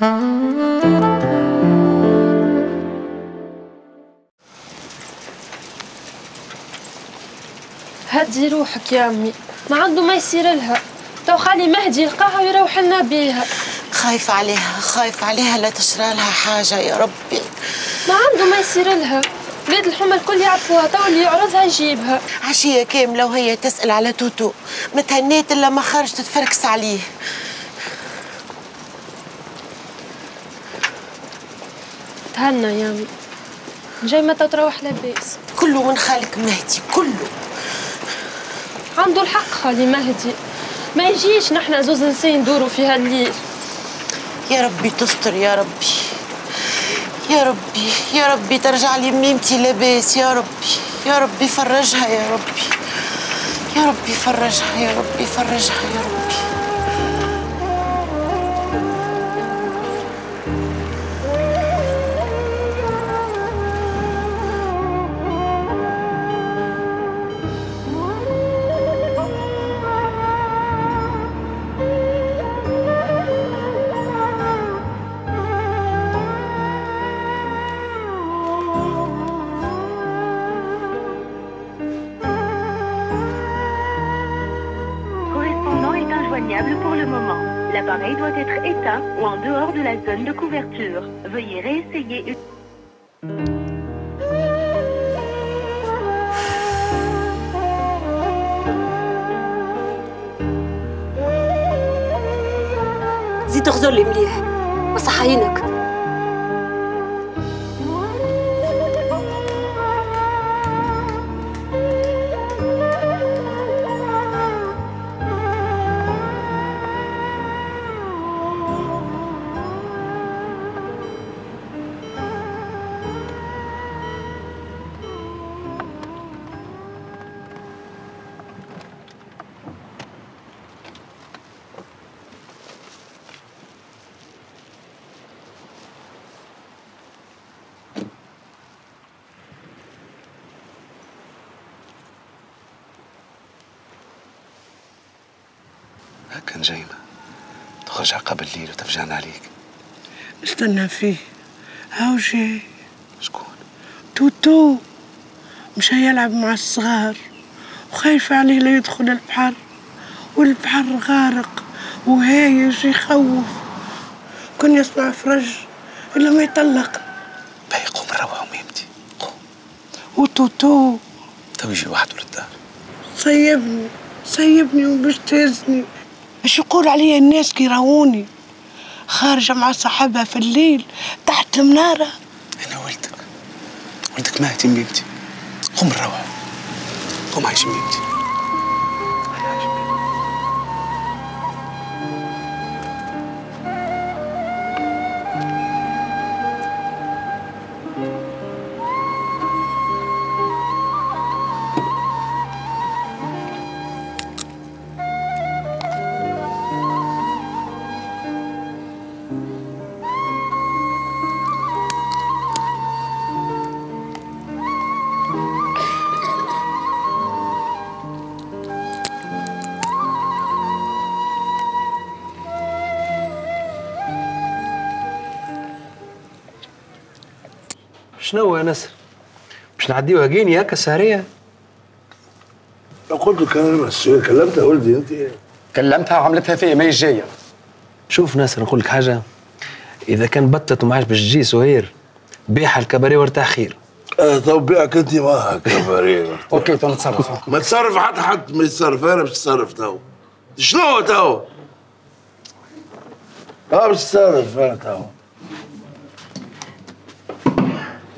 هدي روحك يا أمي. ما عنده ما يصير لها. تو خلي مهدي يلقاها ويروح لنا بيها. خايف عليها خايف عليها لا تشرى لها حاجة يا ربي. ما عنده ما يصير لها. بلاد الحمى الكل يعرفوها تو اللي يعرضها يجيبها. عشية كاملة وهي تسأل على توتو. ما تهنيت إلا ما خرجت تفركس عليه. تهنى يا امي جاي متى تروح لاباس؟ كله من خالك مهدي كله. عنده الحق خالي مهدي. ما يجيش نحن زوز نسين ندوروا في هالليل. يا ربي تستر يا ربي. يا ربي يا ربي ترجع لي ميمتي لاباس يا ربي. يا ربي فرجها يا ربي. يا ربي فرجها يا ربي فرجها يا ربي. doit être éteint ou en dehors de la zone de couverture. Veuillez réessayer une... زيد تغزر لي مليح وصحينك هكا نجينا تخرج عقب الليل وتفجعنا عليك. استنى فيه. هاو جاي؟ شكون؟ توتو. مش هيلعب مع الصغار. وخايف عليه لا يدخل البحر. والبحر غارق. وهايج يخوف. كن يسمع فرج. إلا ما يطلق. باهي قوم نروحوا ميمتي. قوم. وتوتو. تو يجي وحده للدار سيبني سيبني وباش تهزني. إيش يقول علي الناس كي يراوني؟ خارجة مع صاحبها في الليل تحت المنارة. أنا ولدك. ولدك مات يا ميمتي قوم نروحوا قوم عايش ميمتي شنو يا نسر؟ مش نعديوها جيني هكا سهرية لو قلت لك أنا كلمتها ولدي انت كلمتها وعملتها فيا ما هي جاية. شوف ناصر نقول لك حاجة. إذا كان بطلت وما عادش باش تجي سهير بيعها الكباريه وارتاح خير. آه تو بيعك أنت معها كباريه أوكي تو نتصرف. ما تصرف حتى حد ما يتصرف. أنا باش نتصرف تو. شنو تو؟ آه باش نتصرف أنا تو.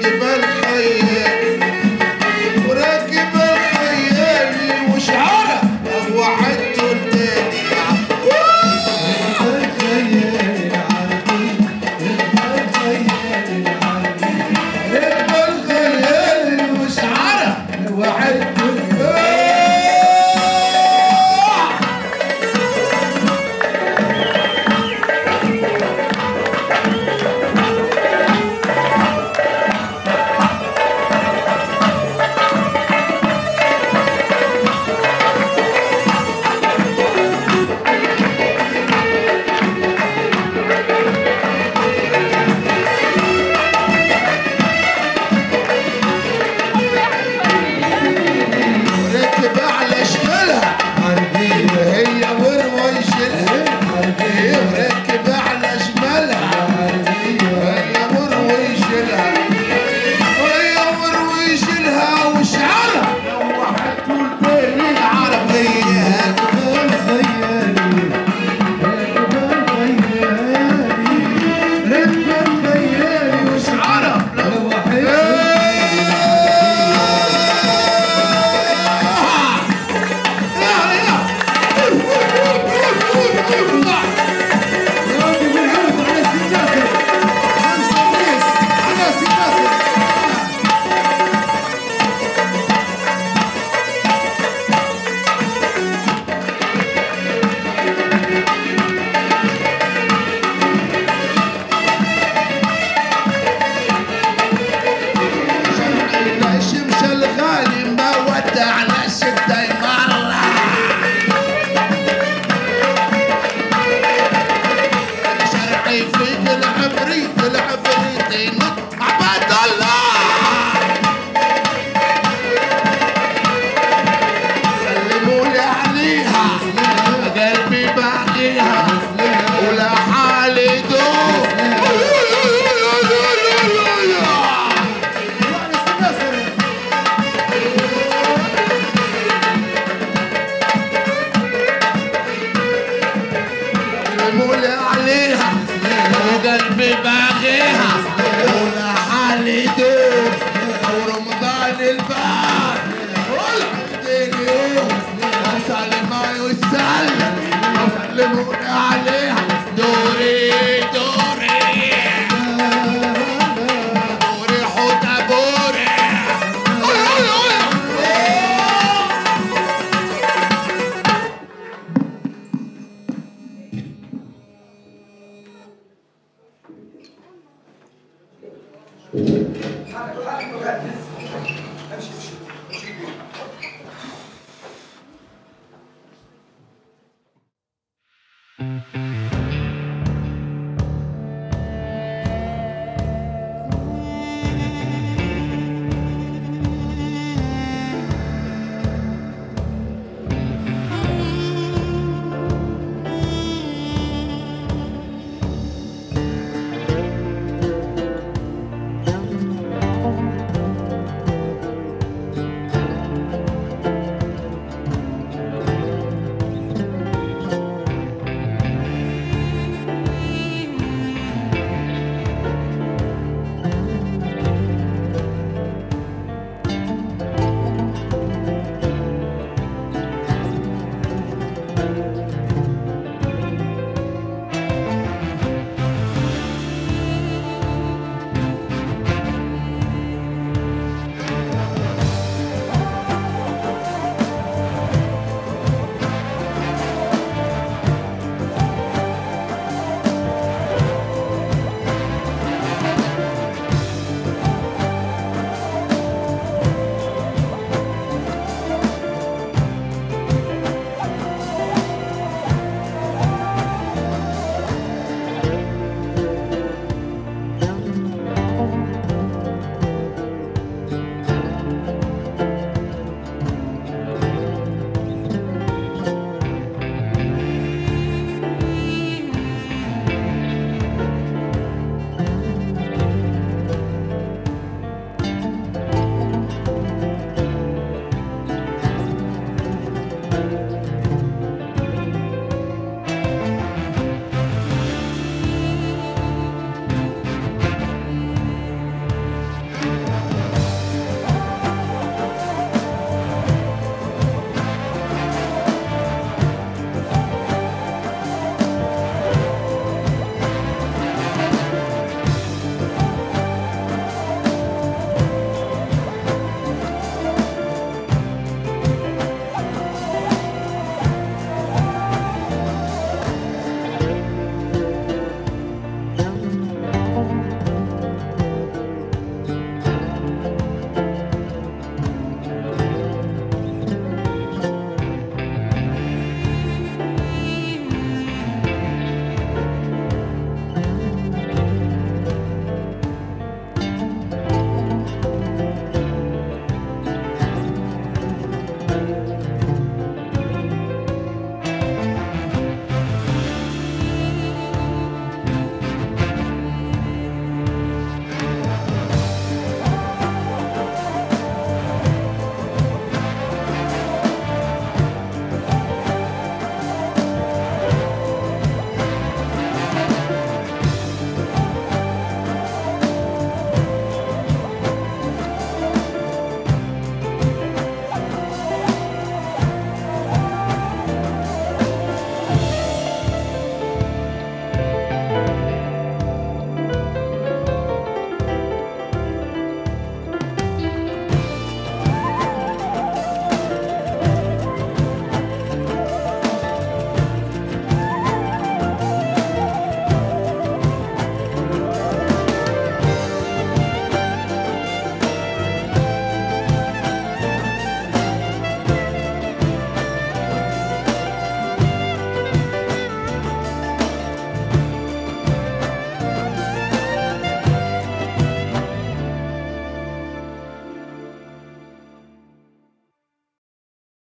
راكب الباب والعبد значит,